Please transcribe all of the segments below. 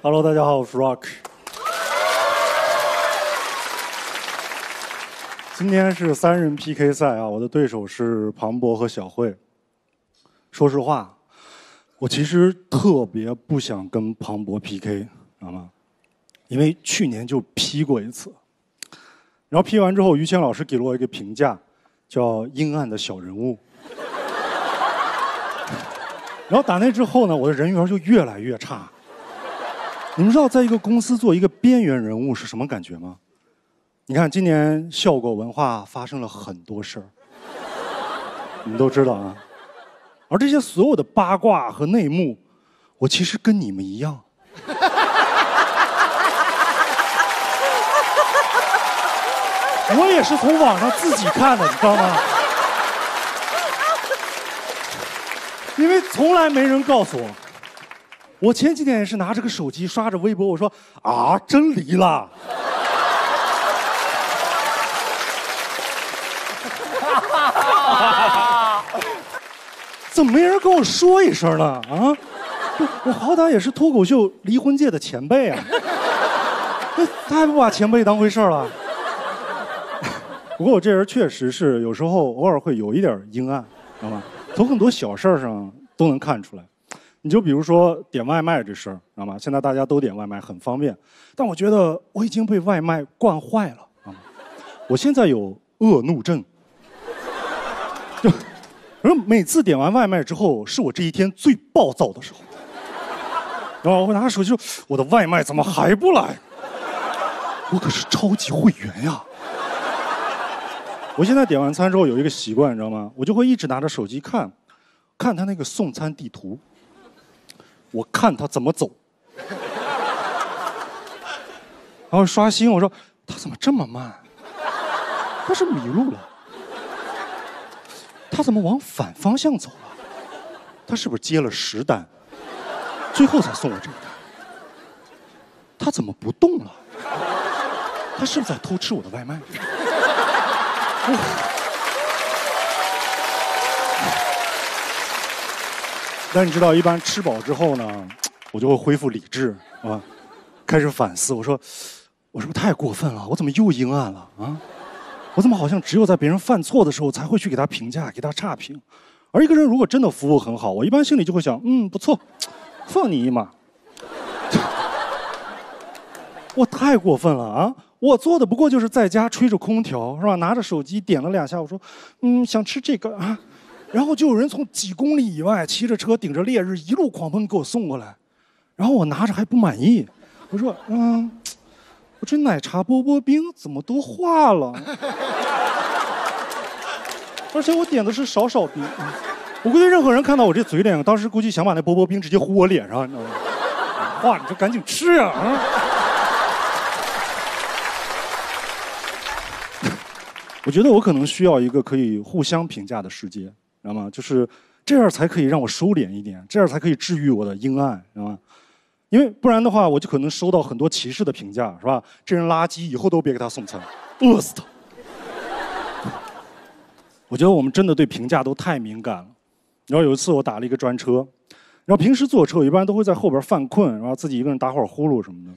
Hello，大家好，我是 Rock。今天是三人 PK 赛啊，我的对手是庞博和小慧。说实话，我其实特别不想跟庞博 PK，知道吗？因为去年就 P 过一次，然后 P 完之后，于谦老师给了我一个评价，叫“阴暗的小人物”。然后打那之后呢，我的人缘就越来越差。你们知道，在一个公司做一个边缘人物是什么感觉吗？你看，今年效果文化发生了很多事儿，你们都知道啊。而这些所有的八卦和内幕，我其实跟你们一样。我也是从网上自己看的，你知道吗？因为从来没人告诉我。我前几天也是拿着个手机刷着微博，我说啊，真离了。怎么没人跟我说一声呢？啊，我好歹也是脱口秀离婚界的前辈啊，那太不把前辈当回事了。不过我这人确实是有时候偶尔会有一点阴暗，知道吗？从很多小事上都能看出来。你就比如说点外卖这事儿，知道吗？现在大家都点外卖很方便，但我觉得我已经被外卖惯坏了啊！我现在有恶怒症。就，然后每次点完外卖之后，是我这一天最暴躁的时候。然后我拿着手机说：“我的外卖怎么还不来？我可是超级会员呀！”我现在点完餐之后有一个习惯，你知道吗？我就会一直拿着手机看，看他那个送餐地图。我看他怎么走，然后刷新，我说他怎么这么慢？他是迷路了。他怎么往反方向走了？他是不是接了十单，最后才送我这一单？他怎么不动了？他是不是在偷吃我的外卖？但你知道，一般吃饱之后呢，我就会恢复理智，啊，开始反思。我说，我是不是太过分了？我怎么又阴暗了啊？我怎么好像只有在别人犯错的时候才会去给他评价、给他差评？而一个人如果真的服务很好，我一般心里就会想，嗯，不错，放你一马。我太过分了啊！我做的不过就是在家吹着空调，是吧？拿着手机点了两下，我说，嗯，想吃这个啊，然后就有人从几公里以外骑着车顶着烈日一路狂奔给我送过来，然后我拿着还不满意，我说，嗯。我这奶茶波波冰怎么都化了？而且我点的是少少冰。我估计任何人看到我这嘴脸，当时估计想把那波波冰直接呼我脸上，你知道吗？化你就赶紧吃呀！啊！我觉得我可能需要一个可以互相评价的世界，知道吗？就是这样才可以让我收敛一点，这样才可以治愈我的阴暗，知道吗？因为不然的话，我就可能收到很多歧视的评价，是吧？这人垃圾，以后都别给他送餐，饿死他。我觉得我们真的对评价都太敏感了。然后有一次我打了一个专车，然后平时坐车我一般都会在后边犯困，然后自己一个人打会儿呼噜什么的。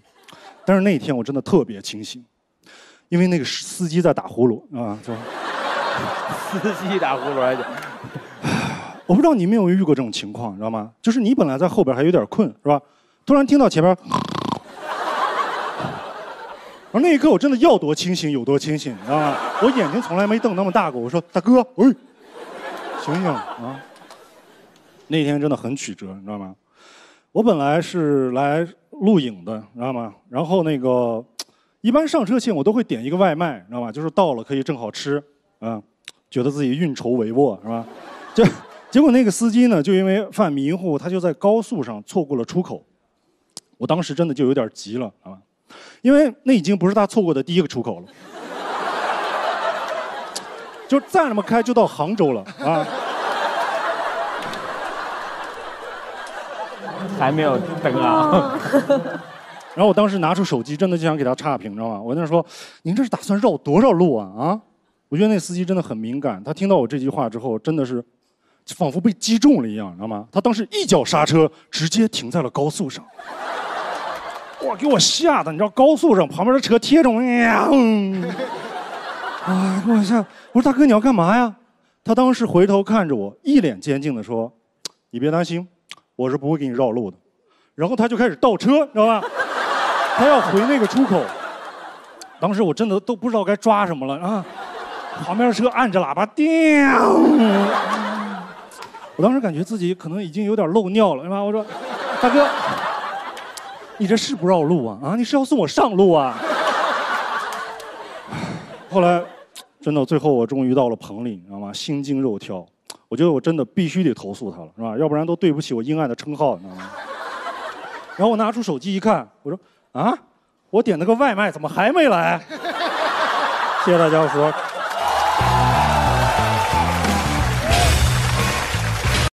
但是那一天我真的特别清醒，因为那个司机在打呼噜啊，就 司机打呼噜还。我不知道你们有没有遇过这种情况，你知道吗？就是你本来在后边还有点困，是吧？突然听到前边，而那一刻我真的要多清醒有多清醒，你知道吗？我眼睛从来没瞪那么大过。我说：“大哥，喂，醒醒啊！”那天真的很曲折，你知道吗？我本来是来录影的，你知道吗？然后那个一般上车前我都会点一个外卖，你知道吗？就是到了可以正好吃，啊，觉得自己运筹帷幄，是吧？就 结果那个司机呢，就因为犯迷糊，他就在高速上错过了出口。我当时真的就有点急了啊，因为那已经不是他错过的第一个出口了，就再那么开就到杭州了啊，还没有登啊。然后我当时拿出手机，真的就想给他差评，知道吗？我那说：“您这是打算绕多少路啊？”啊，我觉得那司机真的很敏感，他听到我这句话之后，真的是仿佛被击中了一样，你知道吗？他当时一脚刹车，直接停在了高速上。哇，给我吓得，你知道高速上旁边的车贴着我，呀，嗯，啊，给我吓！我说大哥你要干嘛呀？他当时回头看着我，一脸坚定的说：“你别担心，我是不会给你绕路的。”然后他就开始倒车，知道吧？他要回那个出口。当时我真的都不知道该抓什么了啊！旁边的车按着喇叭，叮！我当时感觉自己可能已经有点漏尿了，是吧？我说，大哥，你这是不绕路啊？啊，你是要送我上路啊？后来，真的最后我终于到了棚里，你知道吗？心惊肉跳，我觉得我真的必须得投诉他了，是吧？要不然都对不起我阴暗的称号，你知道吗？然后我拿出手机一看，我说，啊，我点那个外卖怎么还没来？谢谢大家，我说。